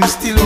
them still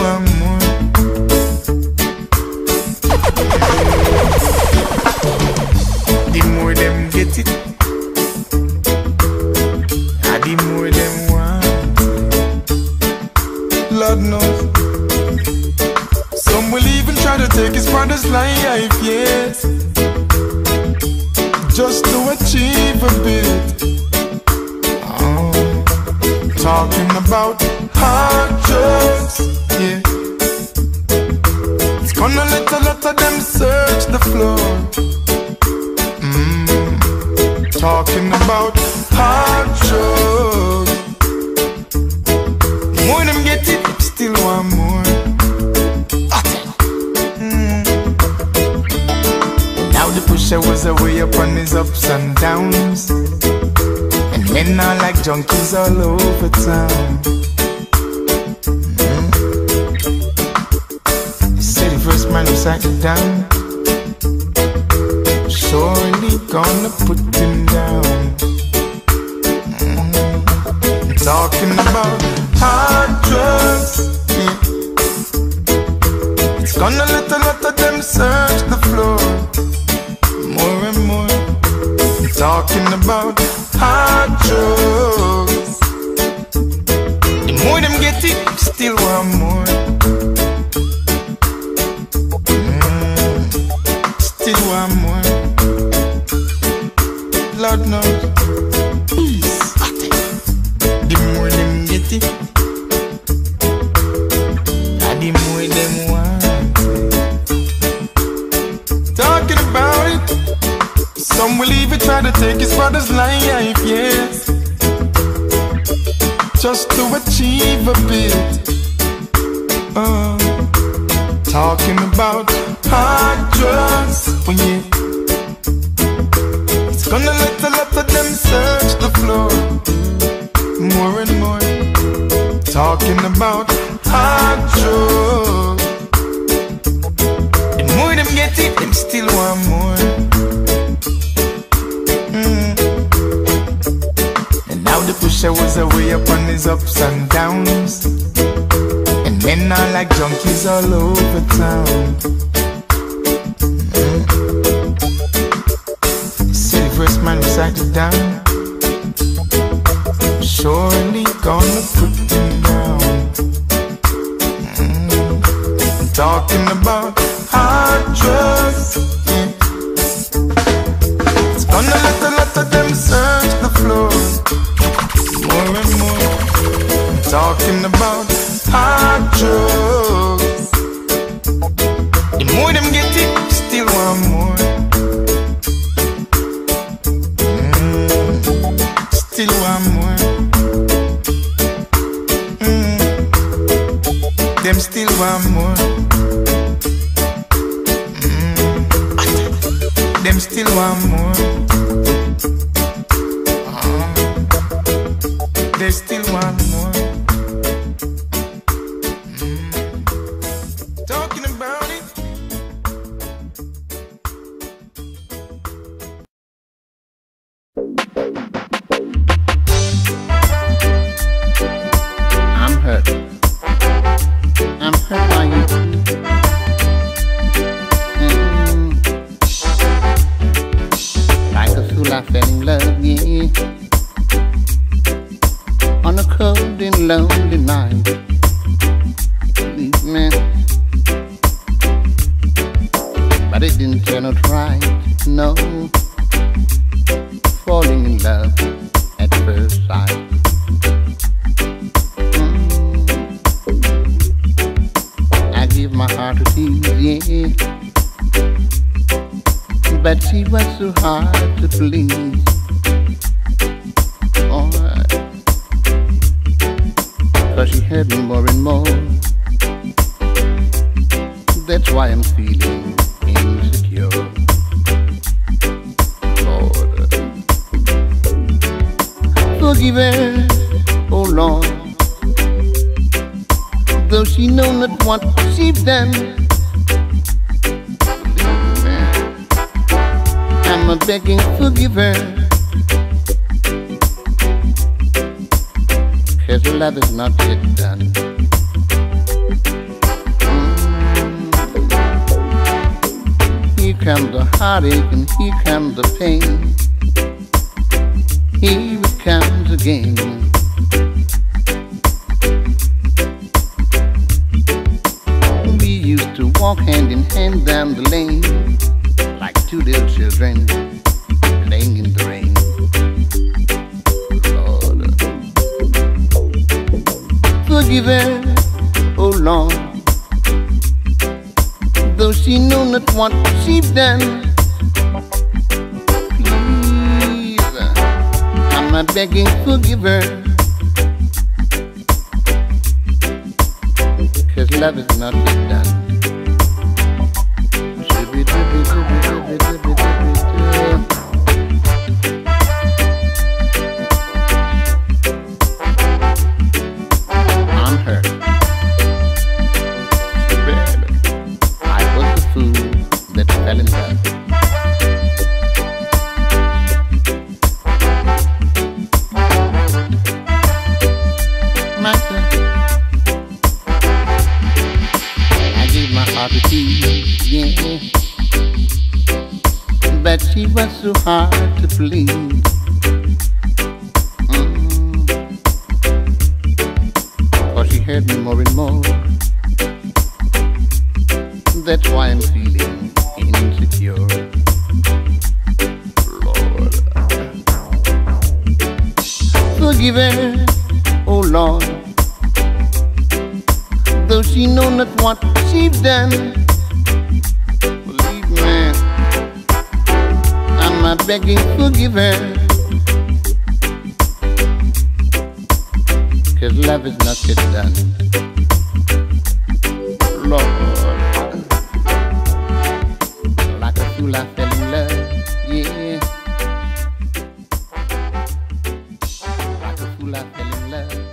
Like a fool,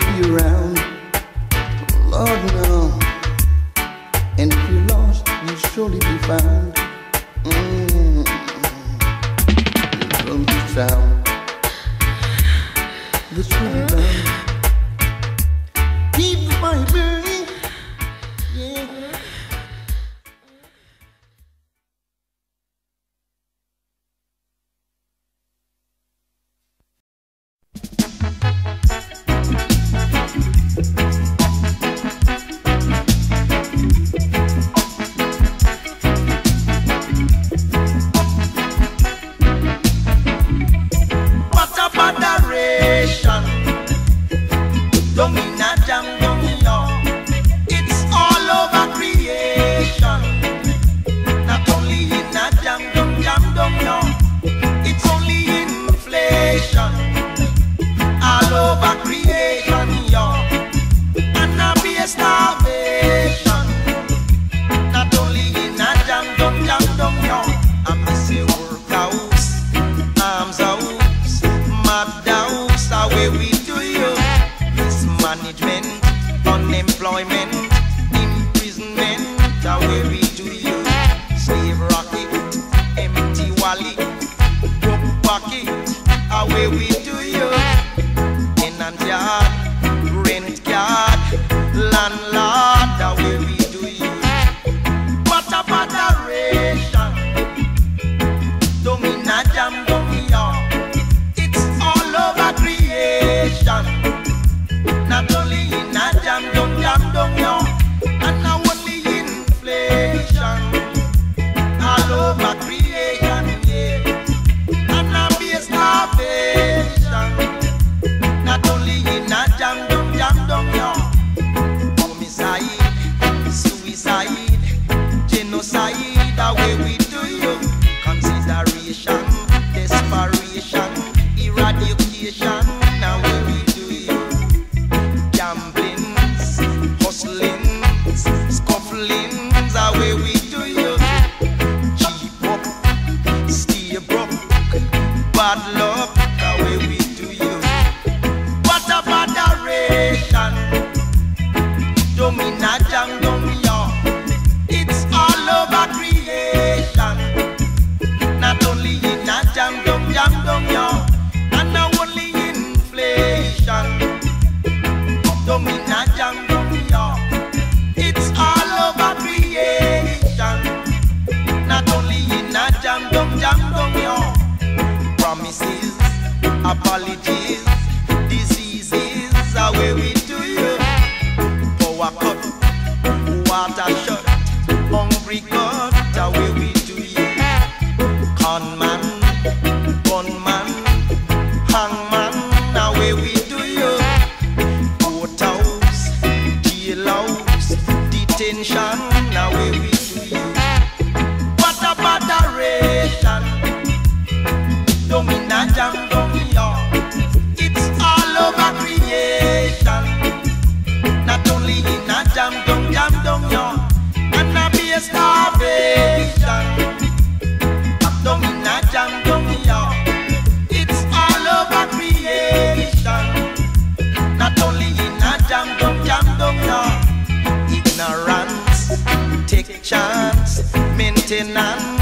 always be around. Maintenance, away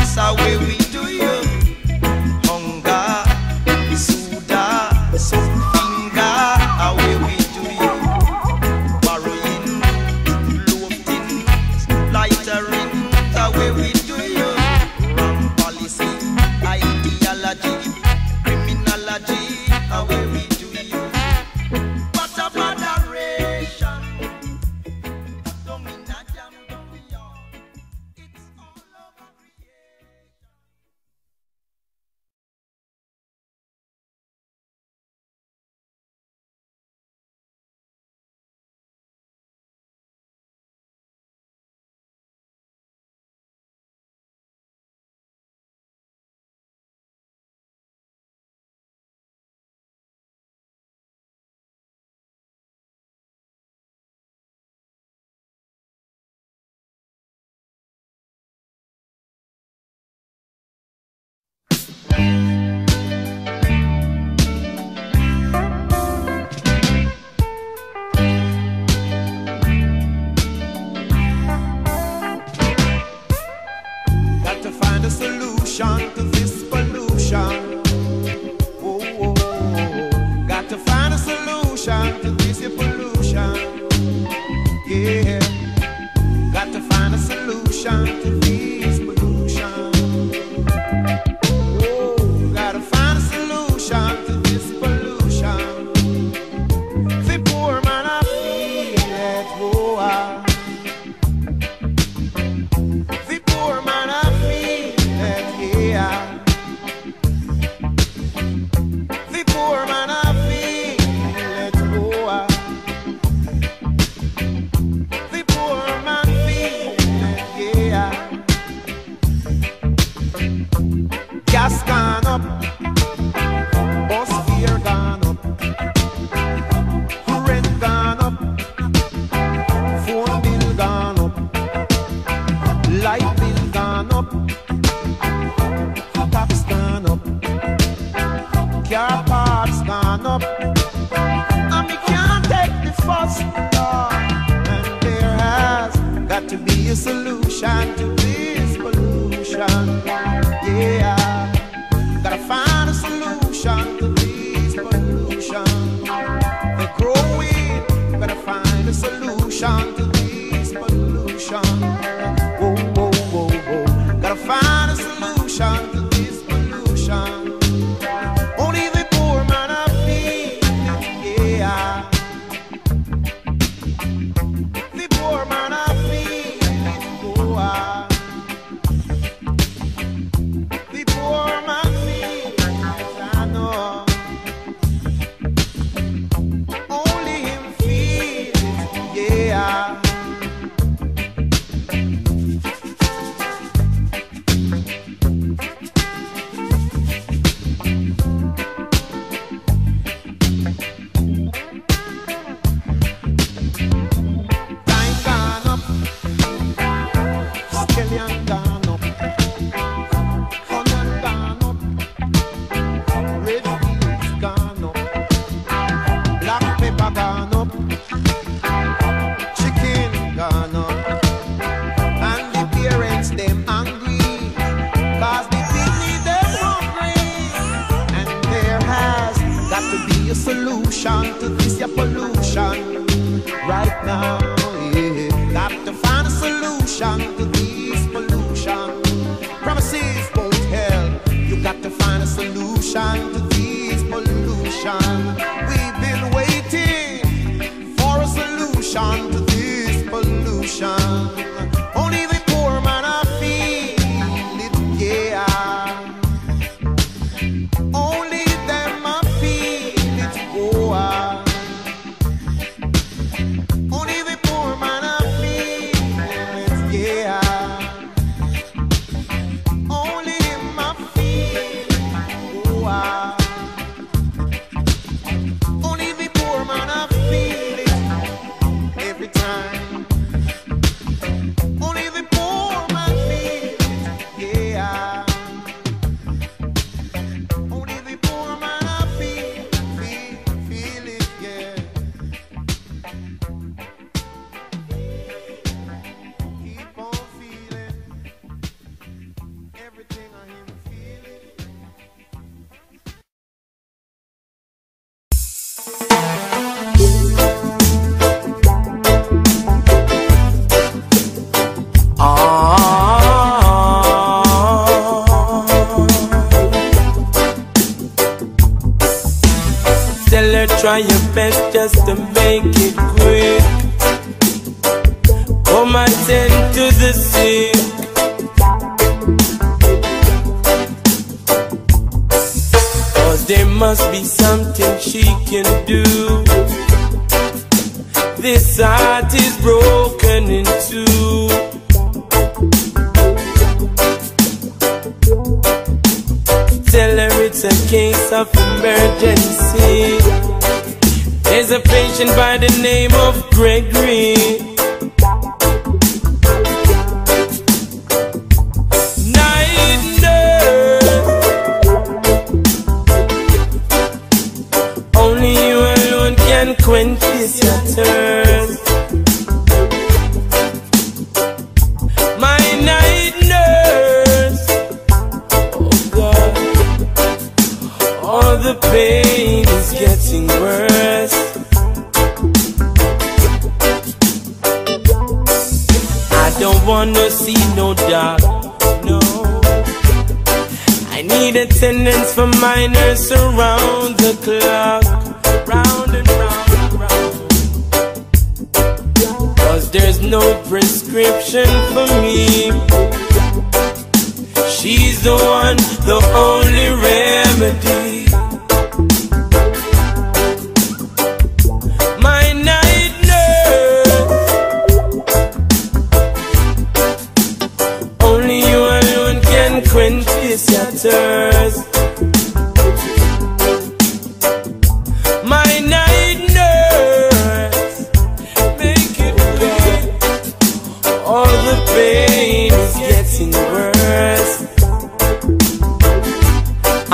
solution to this your pollution right now.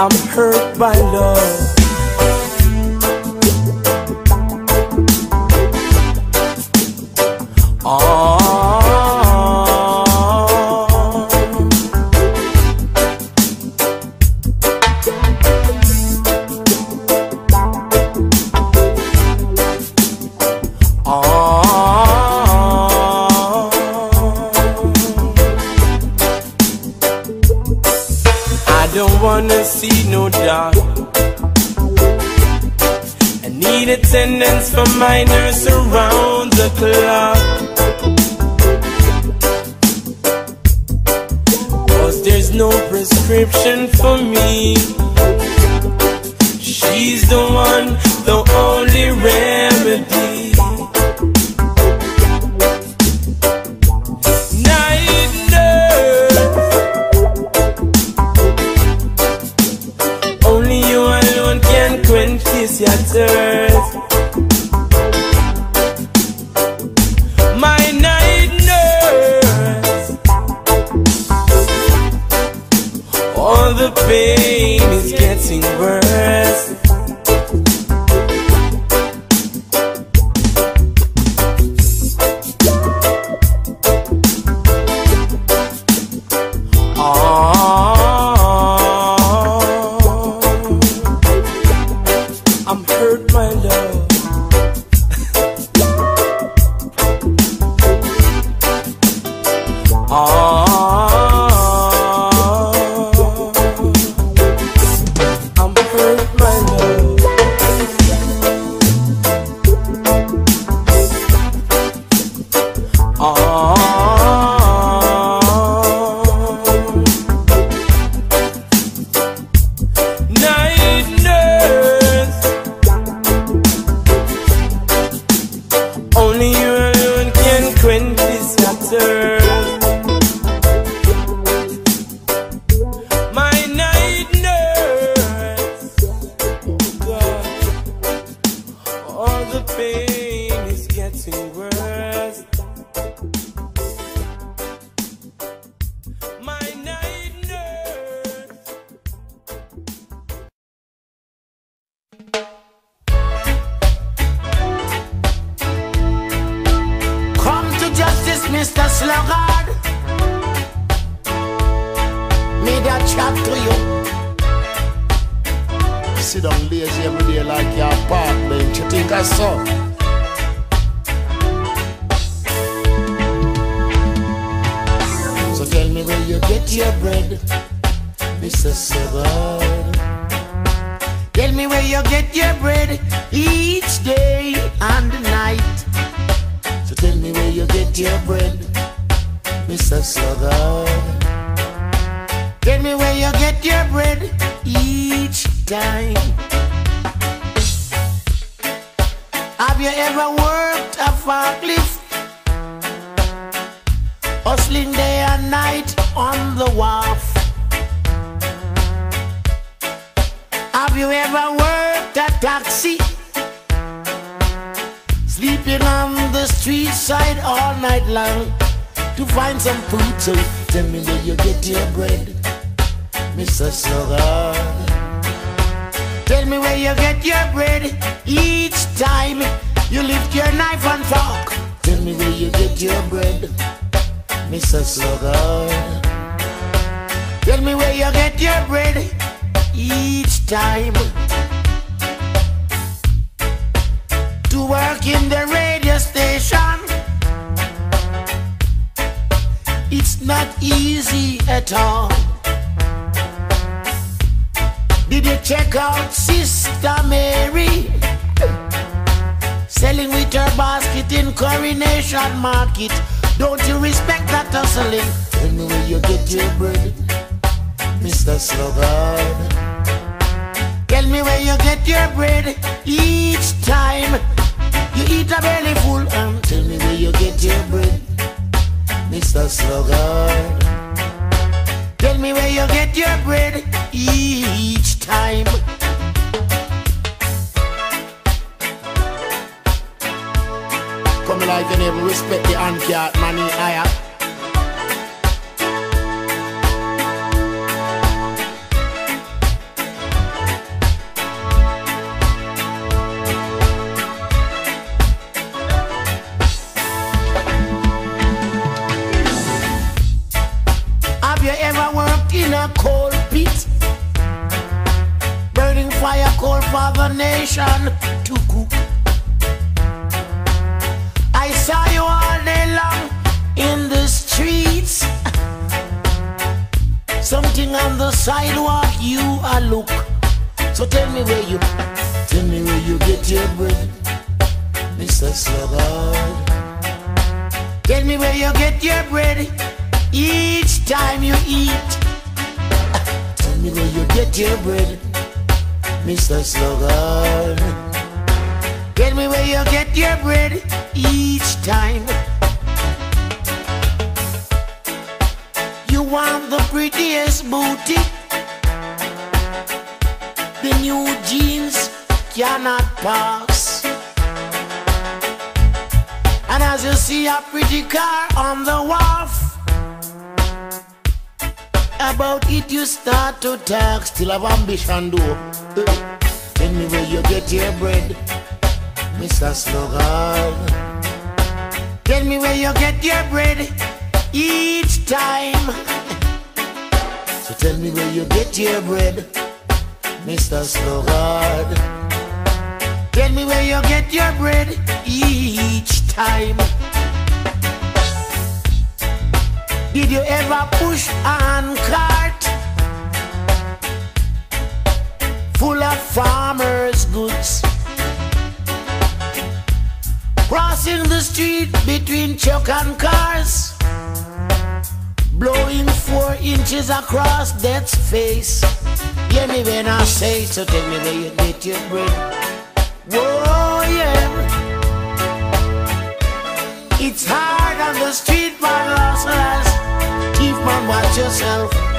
I'm hurt by love. Sleeping on the street side all night long to find some food. So Tell me where you get your bread, Mr. Sluggard. Tell me where you get your bread each time you lift your knife and fork. Tell me where you get your bread, Mr. Sluggard. Tell me where you get your bread each time work in the radio station. It's not easy at all. Did you check out Sister Mary? Selling with her basket in Coronation Market. Don't you respect that hustling? Tell me where you get your bread, Mr. Sluggard. Tell me where you get your bread each time you eat a belly full and Tell me where you get your bread, Mr. Sluggard. tell me where you get your bread each time. Come like you never respect the uncat money higher. Have nation to talk. Still have ambition. Tell me where you get your bread, Mr. Sluggard. Tell me where you get your bread each time. So tell me where you get your bread, Mr. Sluggard. Tell me where you get your bread each time. Did you ever push on cart full of farmers' goods? Crossing the street between truck and cars, blowing four inches across death's face. Hear me when I say, so tell me where you get your bread. Whoa, yeah. It's hard on the street, man, hustlers. Thief man, watch yourself.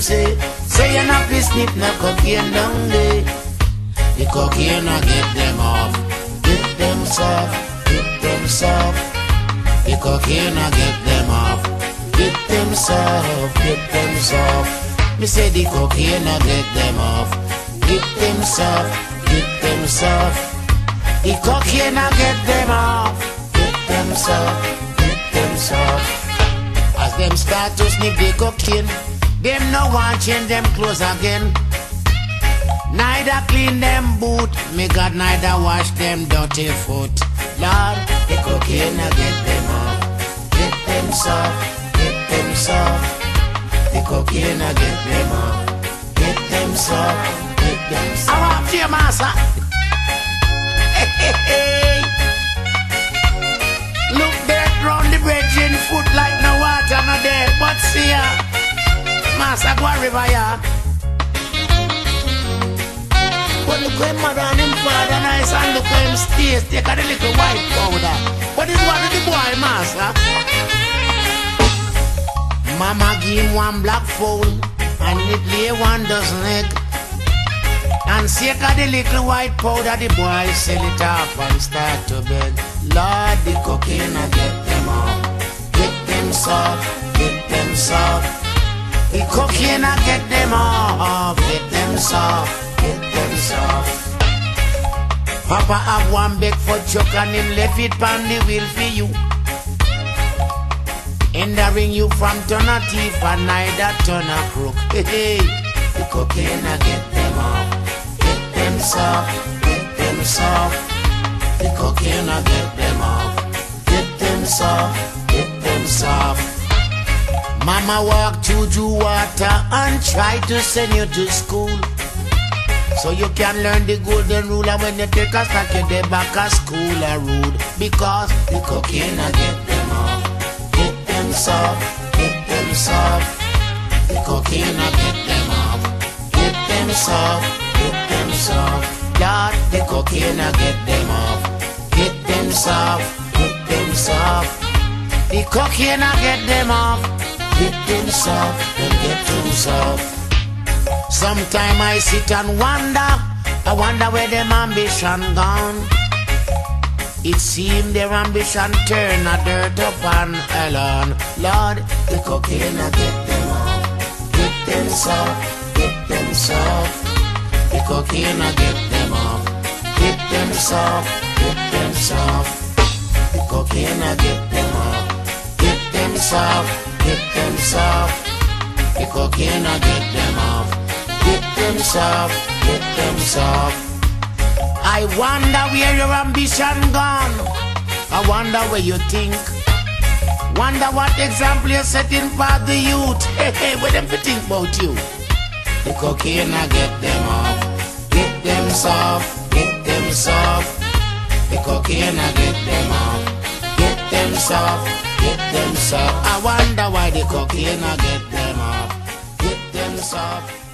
Say? Say you not be sniff no cocaine down there. The cocaine I get them off, get them soft, get them soft. The cocaine I get them off, get them soft, get them soft. Me say the cocaine I get them off, get them soft, get them soft. The cocaine I get them off, get them soft, get them soft. As them start to sniff the cocaine, them no want change them clothes again. Neither clean them boot, me God neither wash them dirty foot. Lord, the cocaine I get them off, get them soft, get them soft. The cocaine I get them off, get them soft, get them soft. I want you, master. Hey, hey, hey. Look there round the bridge in foot like no water no there, but see ya. Master go river ya. But look when mother and him father nice and look him stays take a little white powder. What is what of the boy master? Mama give him one black fowl and it lay one dozen egg. And sake of the little white powder, the boy sell it off and start to beg. Lord, the cocaine I get them off. Get them soft, get them soft. The cocaine I get them off. Get them soft, get them soft. Papa have one big for chuck and him left it on the wheel for you. Hindering you from turn a thief and neither turn a crook. Hey, hey. The cocaine I get them off. Get them soft, get them soft. The cocaine I get them off. Get them soft, get them soft. Mama walk through the water and try to send you to school. So you can learn the golden rule and when you take a snack you dey back a school a rude Because the cocaine I get them off. Get them soft, get them soft. The cocaine I get them off. Get them soft, get them soft. Lord, the cocaine I get them off. Get them soft, get them soft. The cocaine I get them off Get himself and get himself. Sometime I sit and wonder, I wonder where them ambition gone. It seemed their ambition turn a dirt upon Elon. Lord, the cocaine I get them off, get them soft, get them soft. The cocaine I get them off, get them soft, get them soft. The cocaine I get them off, get them soft get them soft. The cocaine will get them off. Get them soft, get them soft. I wonder where your ambition gone. I wonder where you think. Wonder what example you're setting for the youth. Hey, hey, what them think about you? The cocaine will get them off. Get them soft, get them soft. The cocaine will get them off. Get them soft get them soft. I wonder why the cocaine I get them off. Get them soft.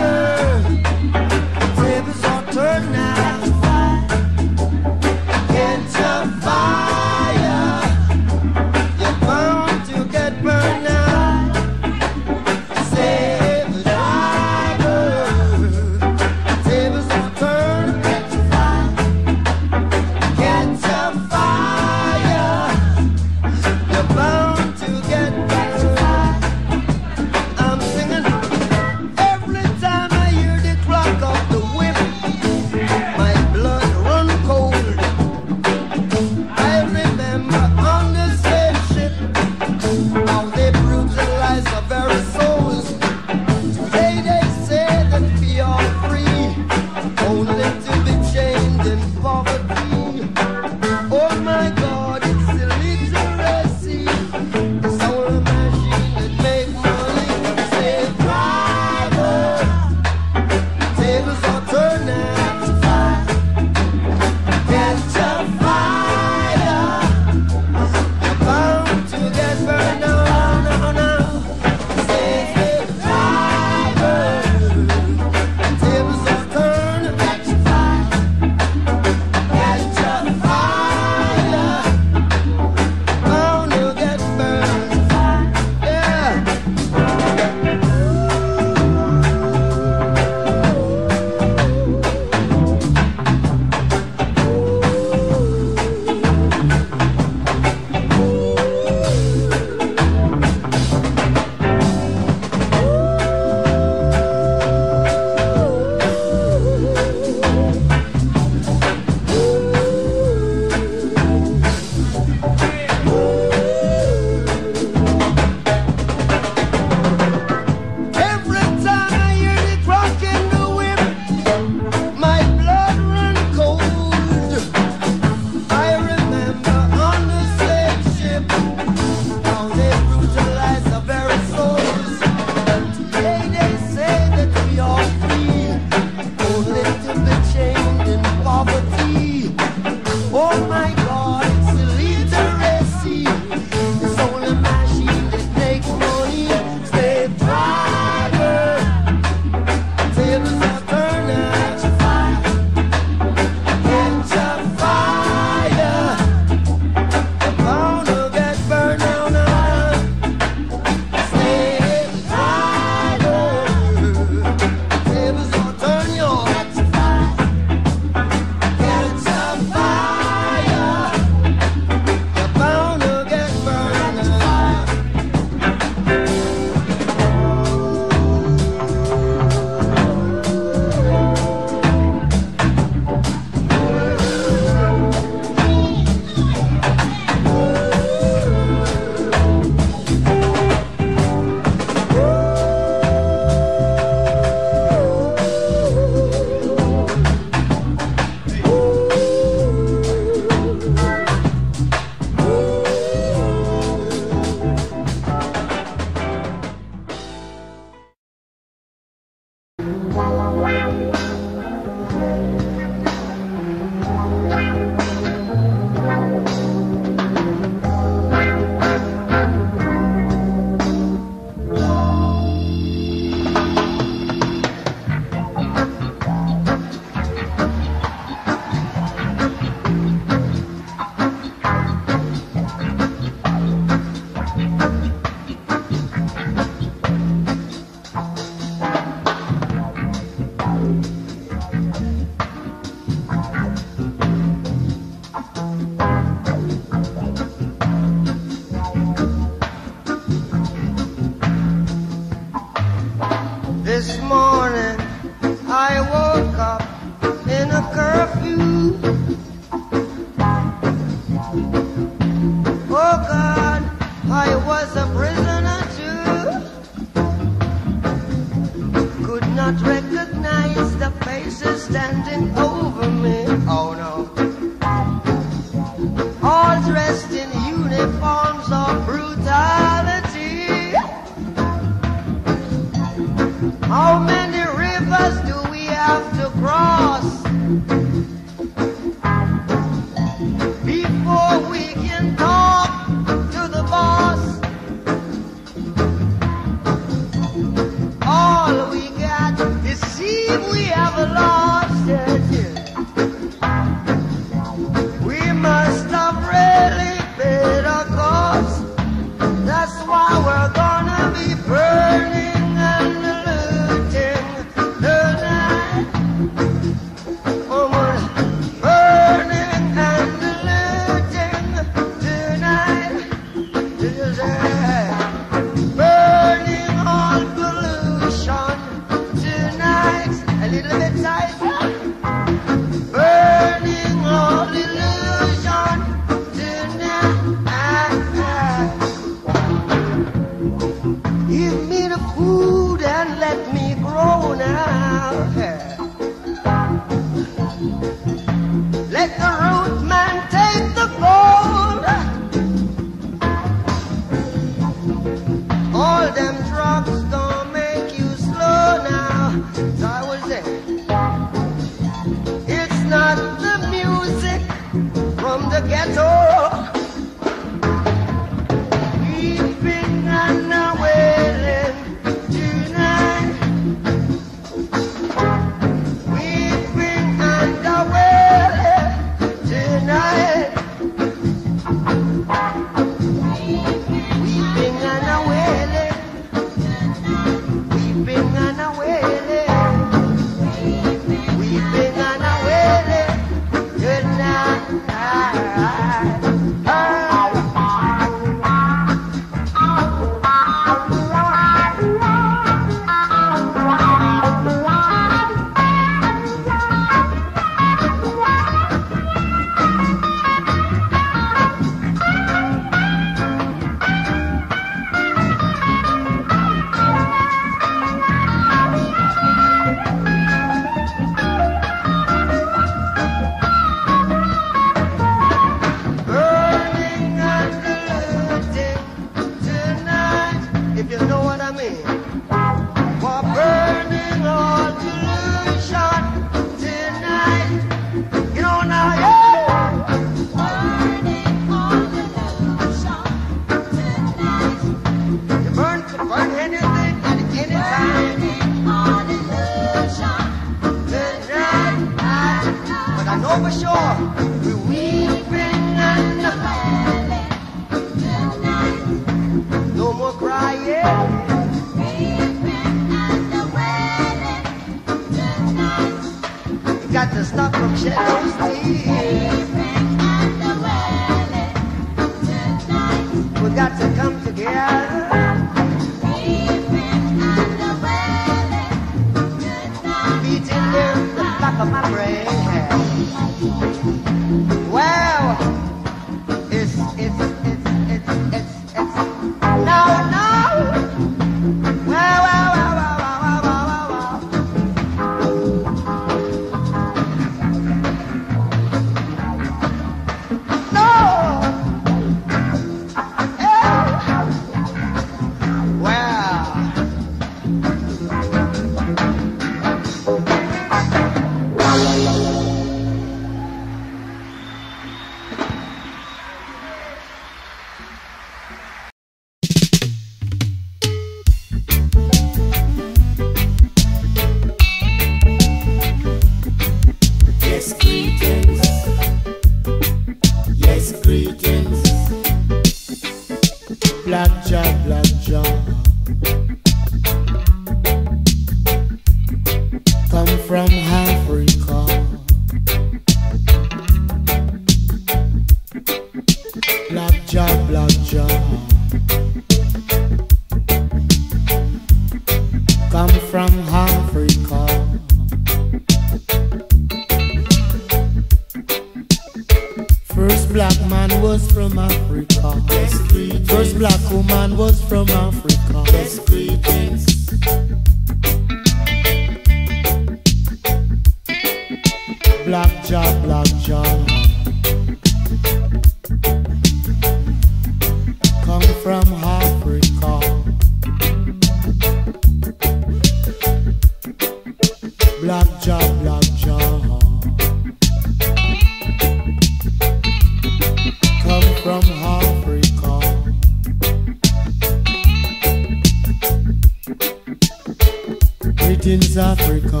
Greetings Africa.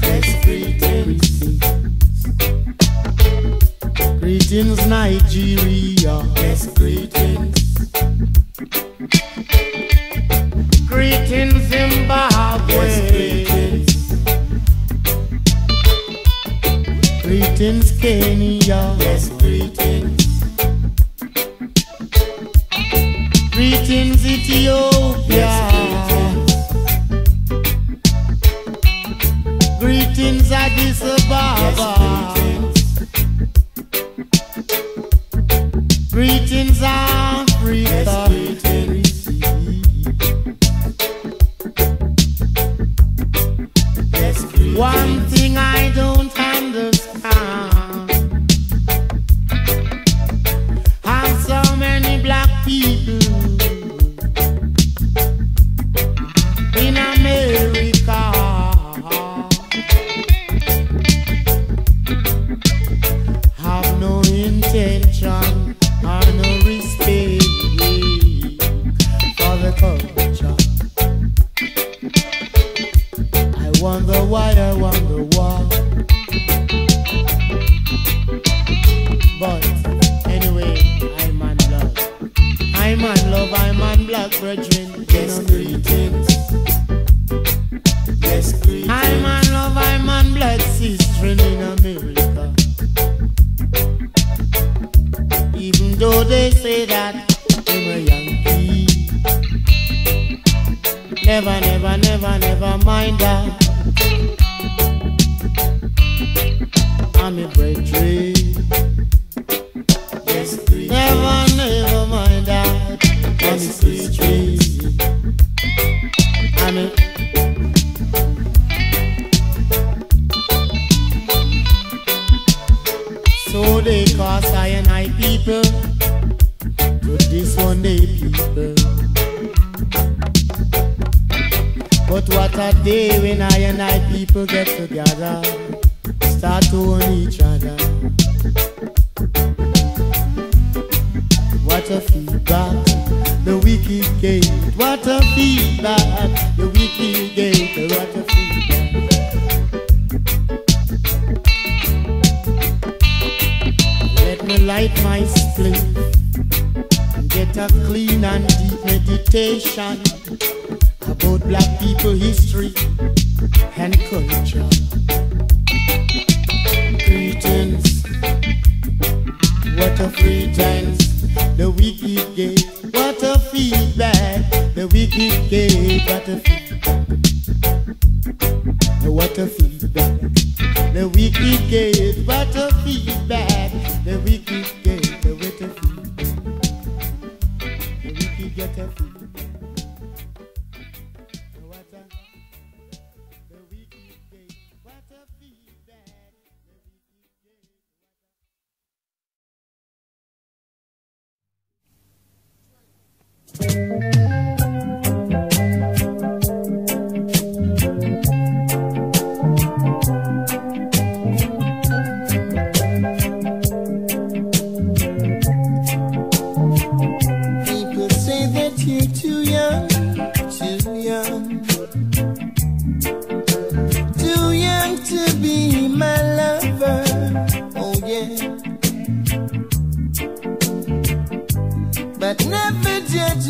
Yes greetings. Greetings Nigeria. Yes greetings. Greetings Zimbabwe. Yes, greetings. greetings Kenya. Yes greetings. Greetings Ethiopia. Yes, in Ababa. Greetings, Africa. Greetings. One thing I don't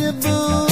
impossible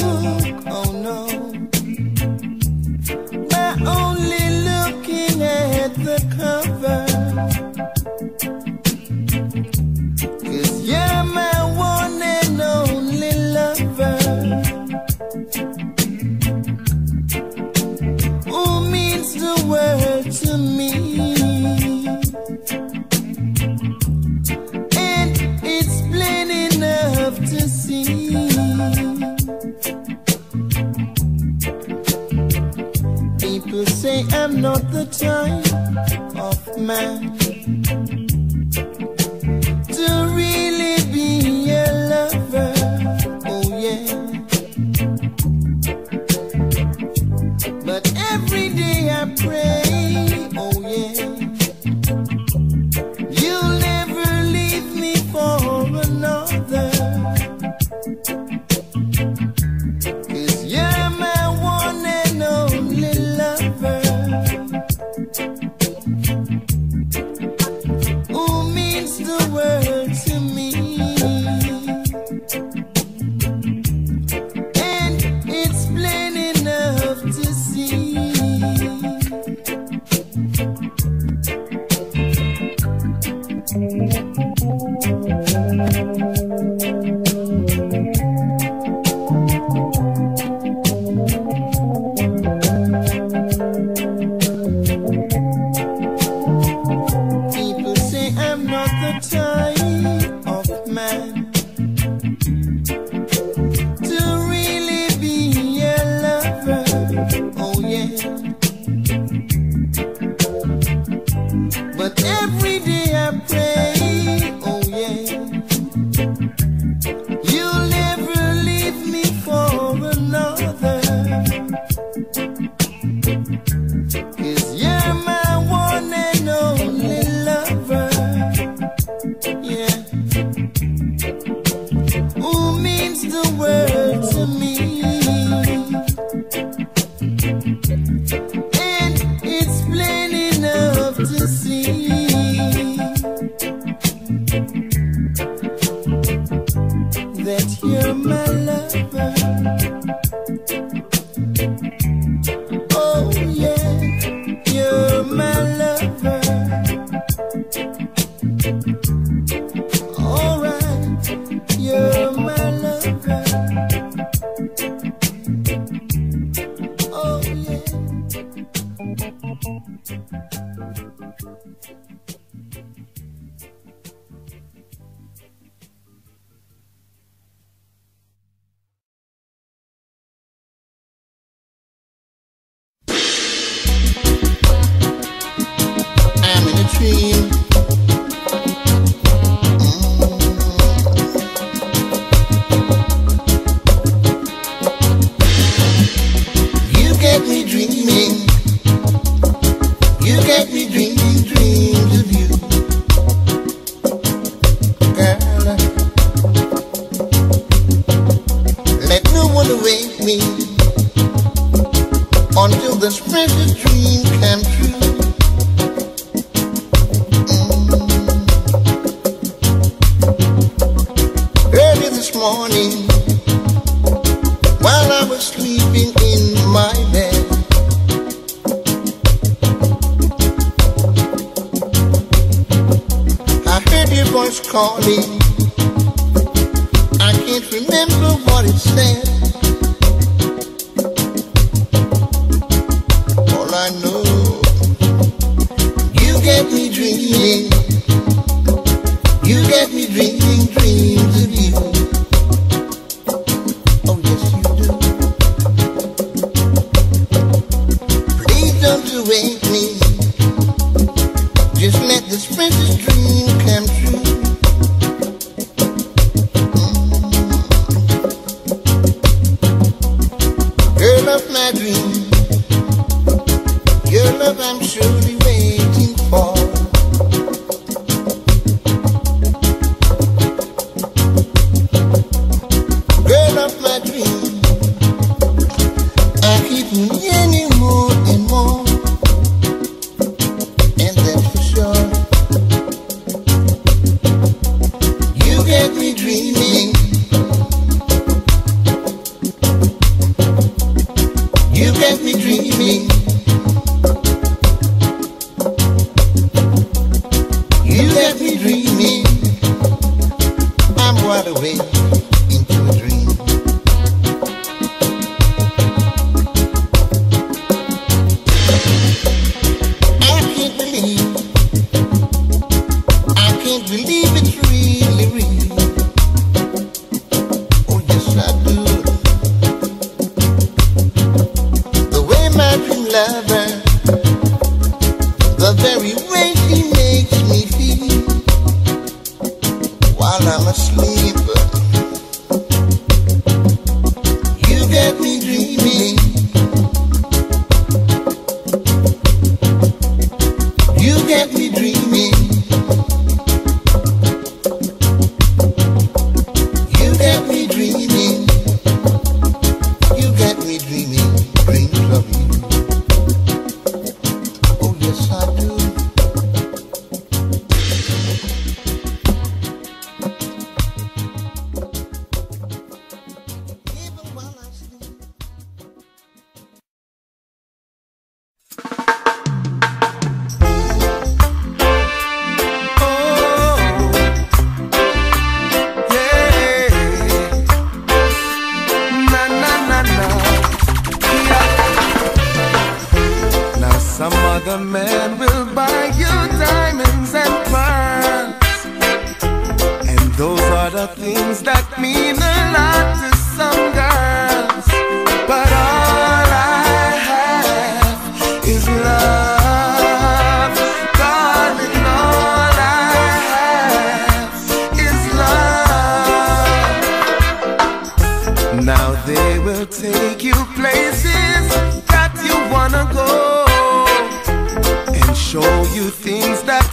things that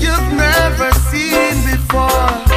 you've never seen before.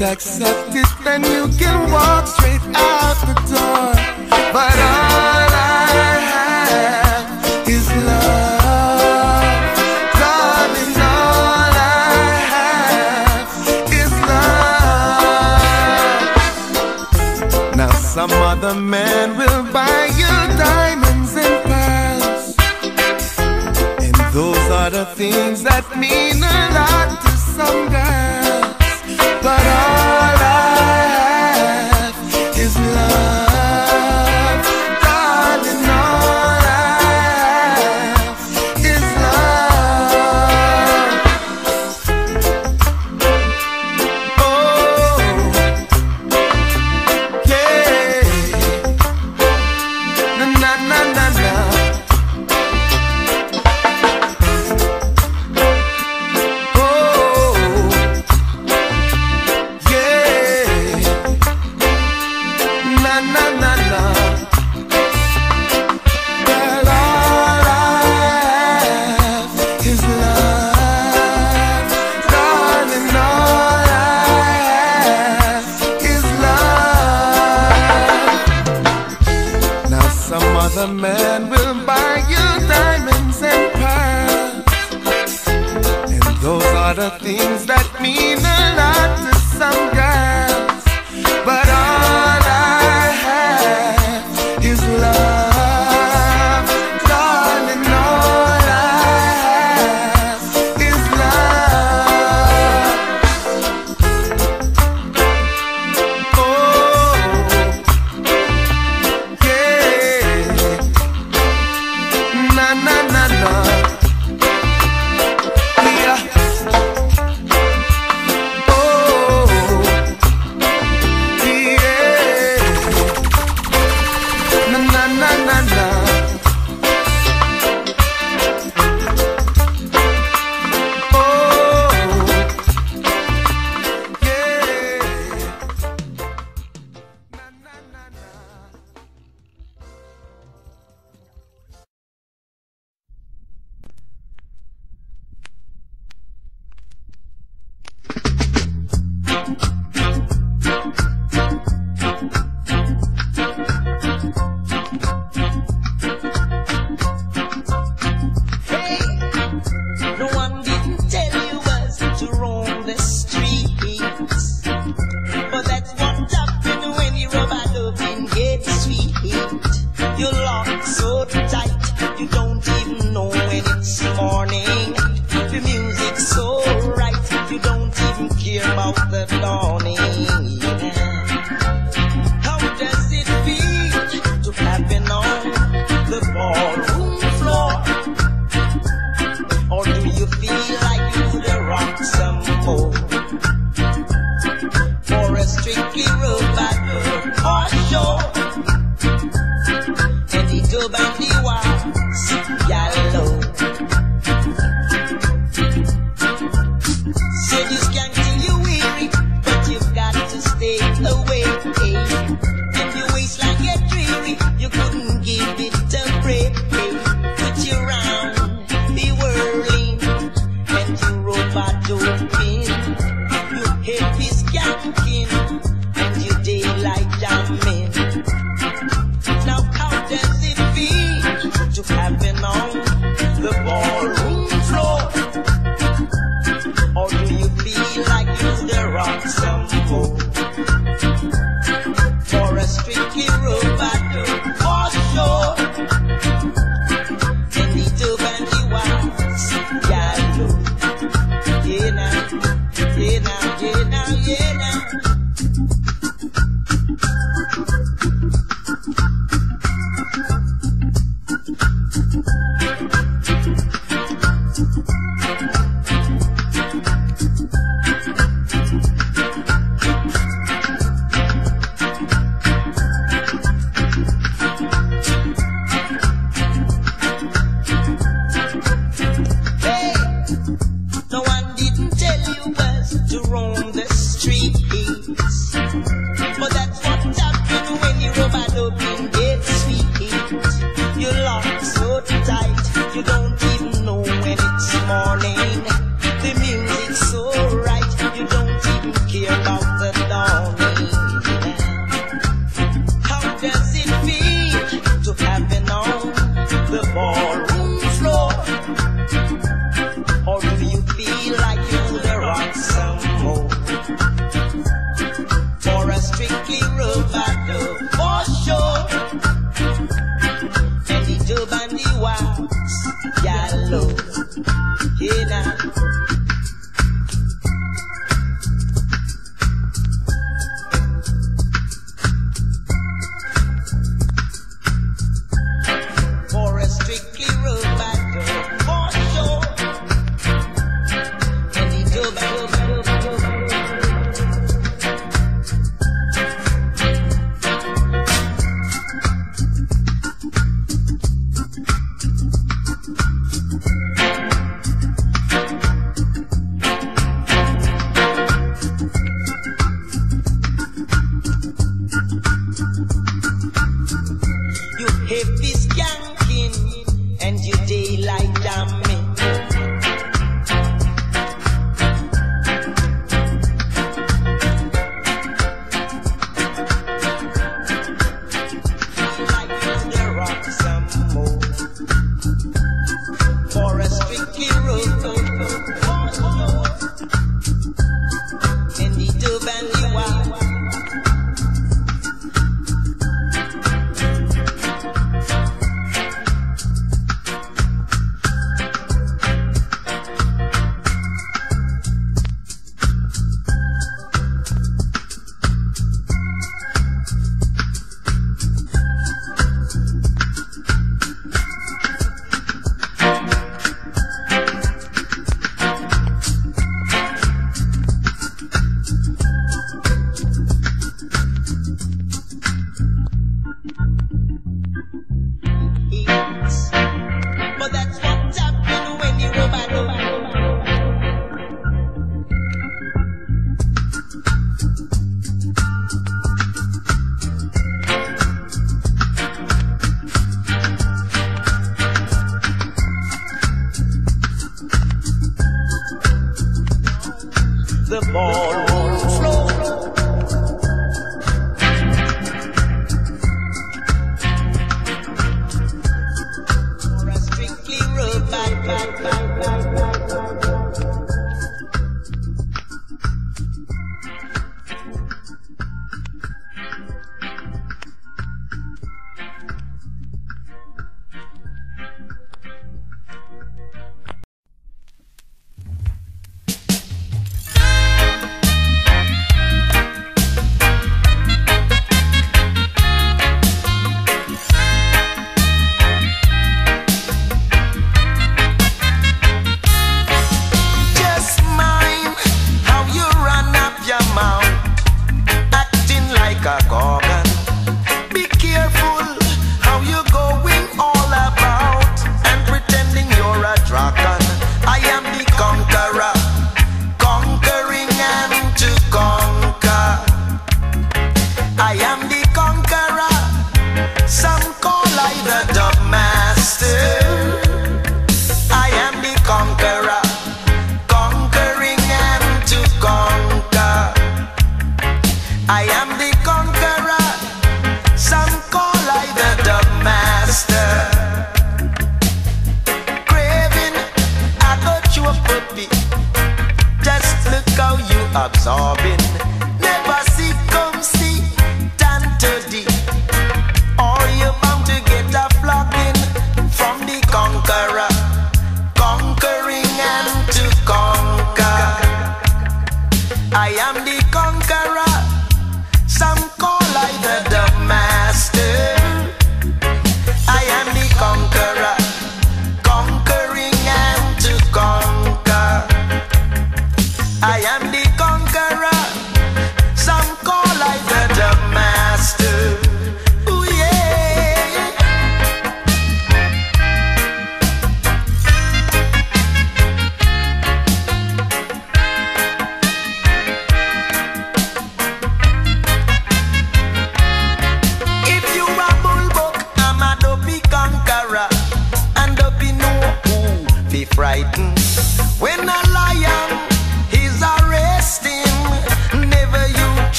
accept it then you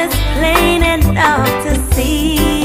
it's plain enough to see.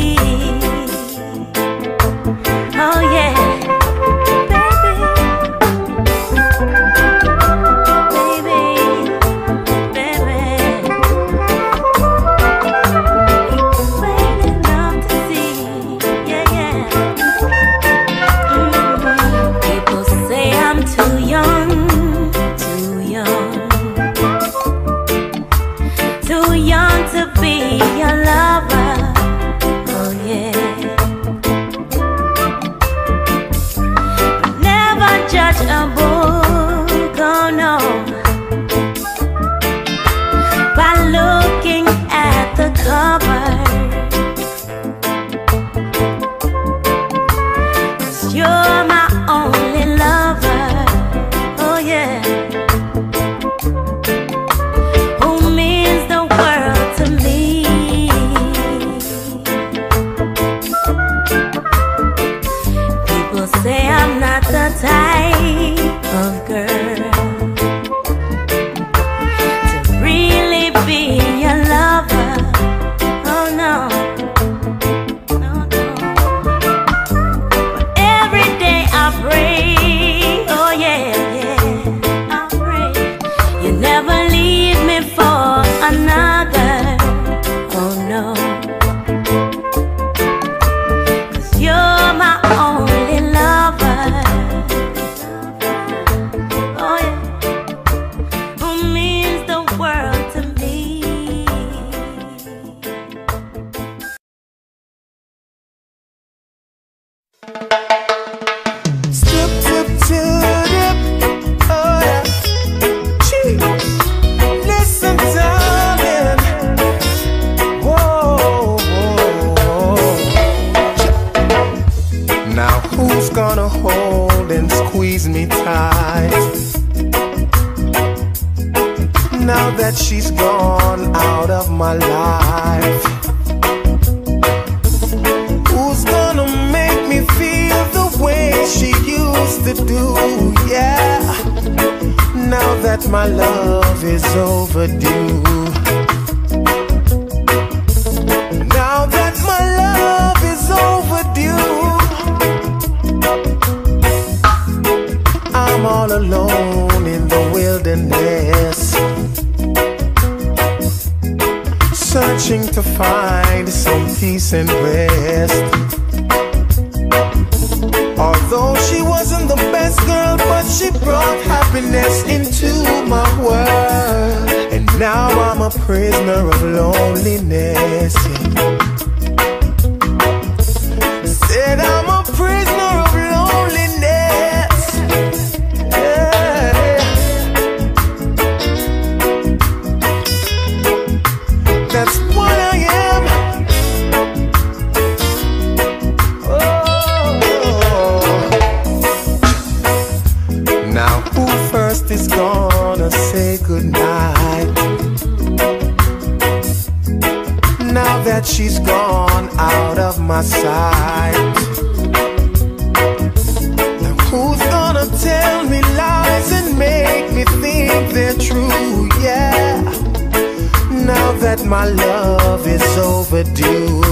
My love is overdue.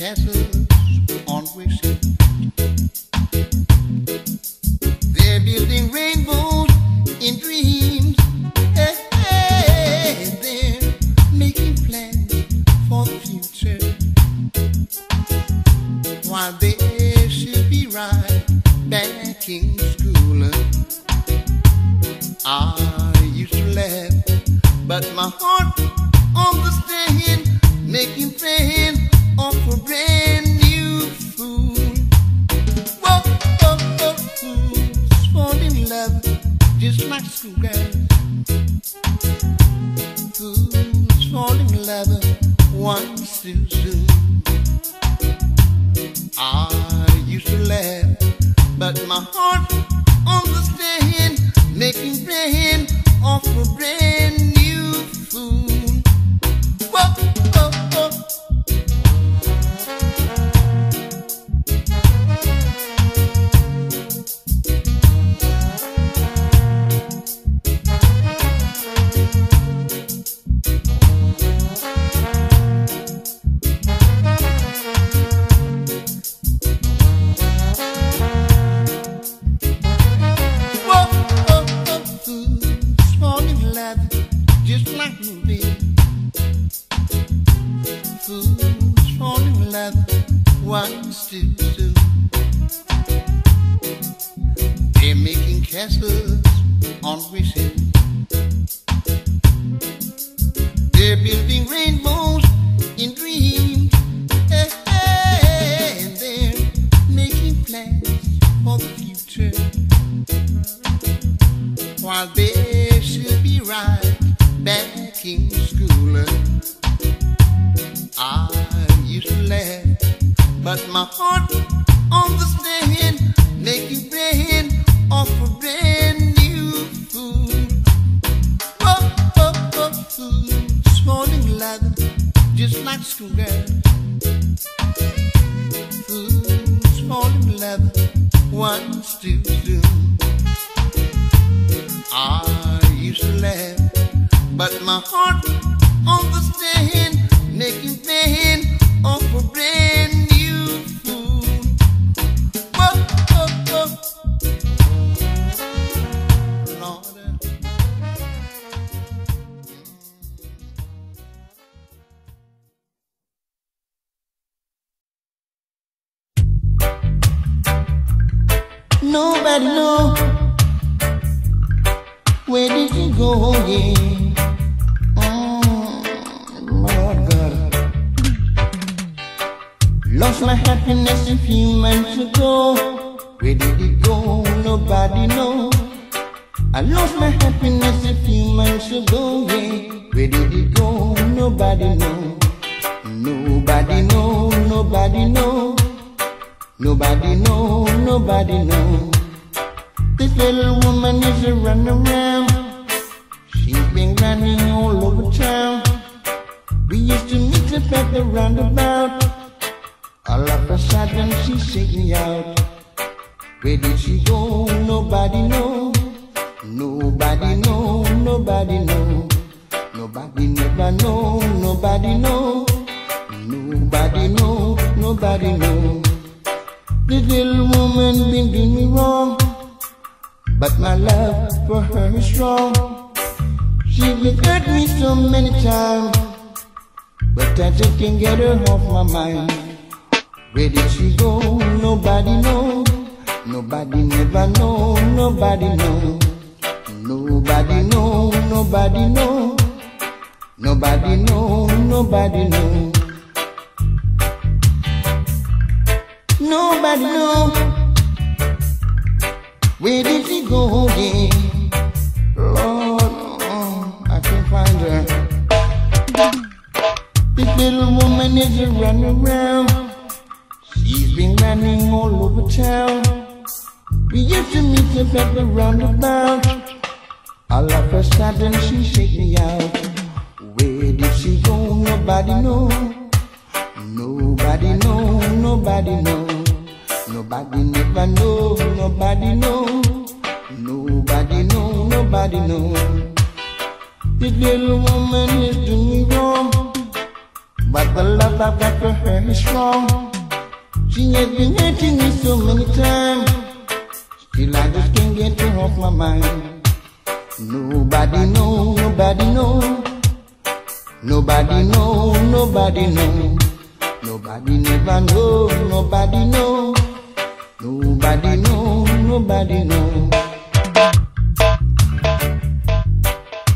castles on which Nobody know, nobody know. Nobody never know, nobody know. Nobody know, nobody know. The little woman been doing me wrong, but my love for her is strong. She's been hurt me so many times, but I just can't get her off my mind. Where did she go? Nobody know. Nobody never know. Nobody know. Nobody know, nobody know, nobody know, nobody know. Nobody know where did she go again? Lord, oh, I can't find her. This little woman is a running around. She's been running all over town. We used to meet up at the roundabout. I love her sudden she shake me out. Where did she go? Nobody know. Nobody know. Nobody know. Nobody never know. Nobody know. Nobody know. Nobody know. This little woman is doing me wrong, but the love I've got for her is strong. She has been hurting me so many times, still I just can't get her off my mind. Nobody know, nobody know, nobody know, nobody know. Nobody never know, nobody know, nobody know, nobody know.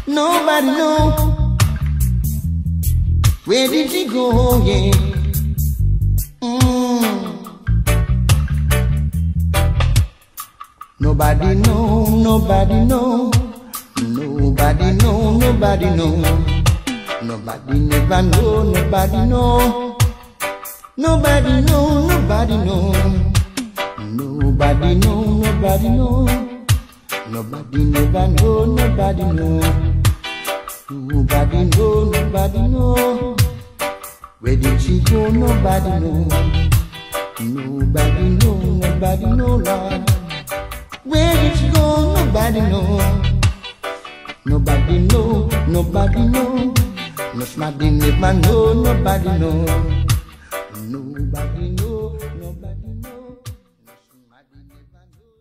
Nobody know where did she go? Yeah. Mm. Nobody know, nobody know, nobody know, nobody know. Nobody never know, nobody know. Nobody know, nobody know. Nobody know, nobody know. Nobody never know, nobody know. Nobody know, nobody know. Where did she go? Nobody know. Nobody know, nobody know, Lord. Where did she go? Nobody know. Nobody know, nobody know. Nobody never know, nobody know. Nobody know, nobody know. Nobody never know.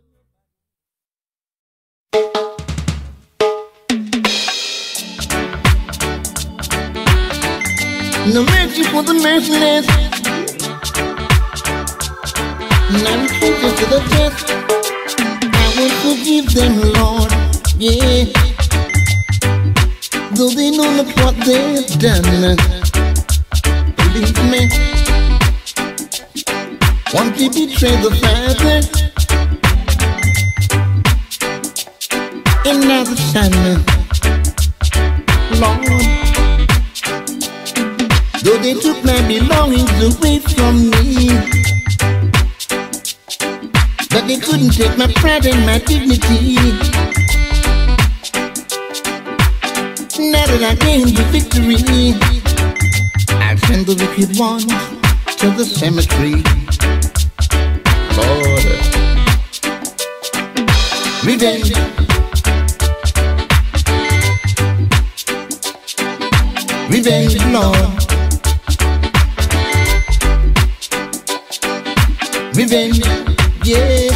No mercy for the merciless. None to the test. I will forgive them, Lord. Yeah. Though they know not what they've done. Believe me. One they betray the Father. Another son. Lord. Though they took my belongings away from me But they couldn't take my pride and my dignity Now that I gained the victory I'll send the wicked ones to the cemetery Lord Revenge Revenge, Lord revenge, yeah.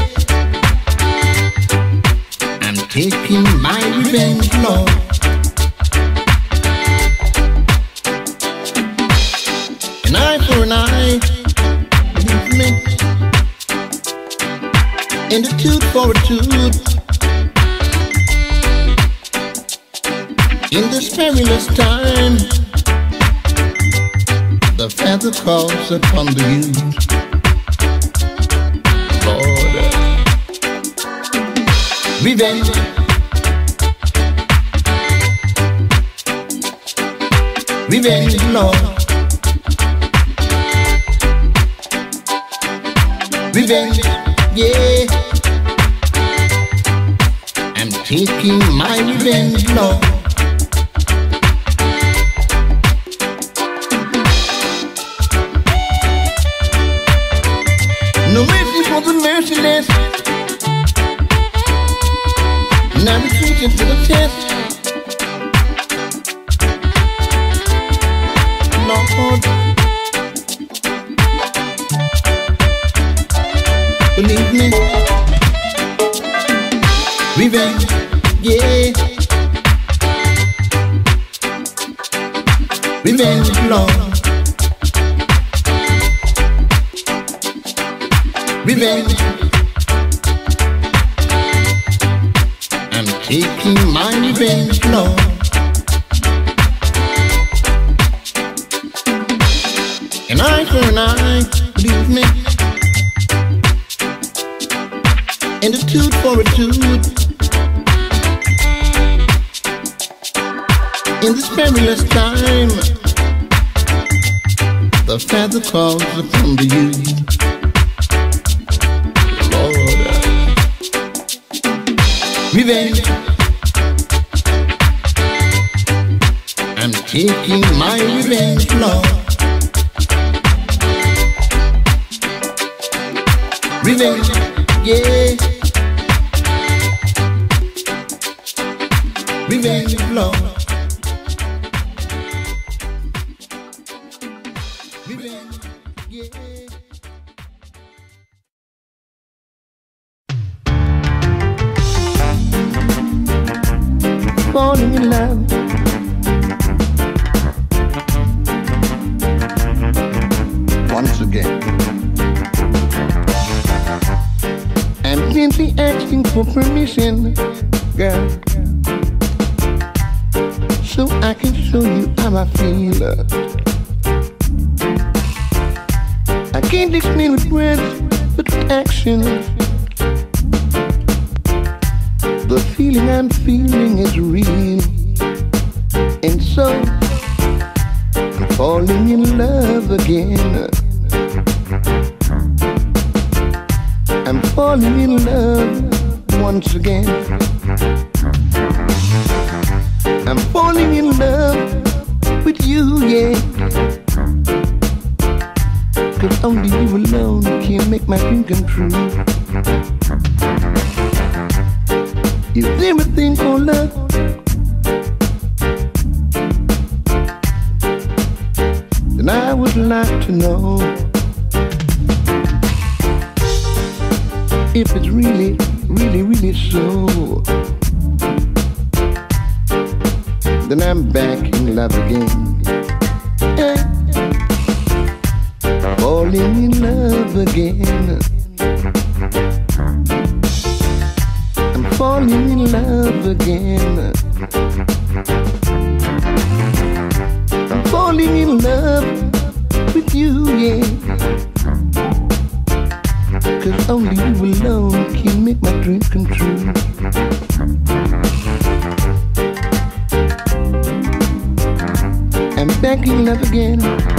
I'm taking my revenge, Lord. For an eye, me. And a tooth for a tooth. In this perilous time, the feather calls upon the youth. Lord. Revenge. Revenge, Lord. Revenge, yeah. I'm taking my revenge, Lord. Leave you alone can make my dream come true. Is there a thing called love? Then I would like to know if it's really, really, really so. Then I'm back in love again. falling in love again. I'm falling in love again. I'm falling in love with you, yeah. Cause only you alone can make my dream come true. I'm back in love again.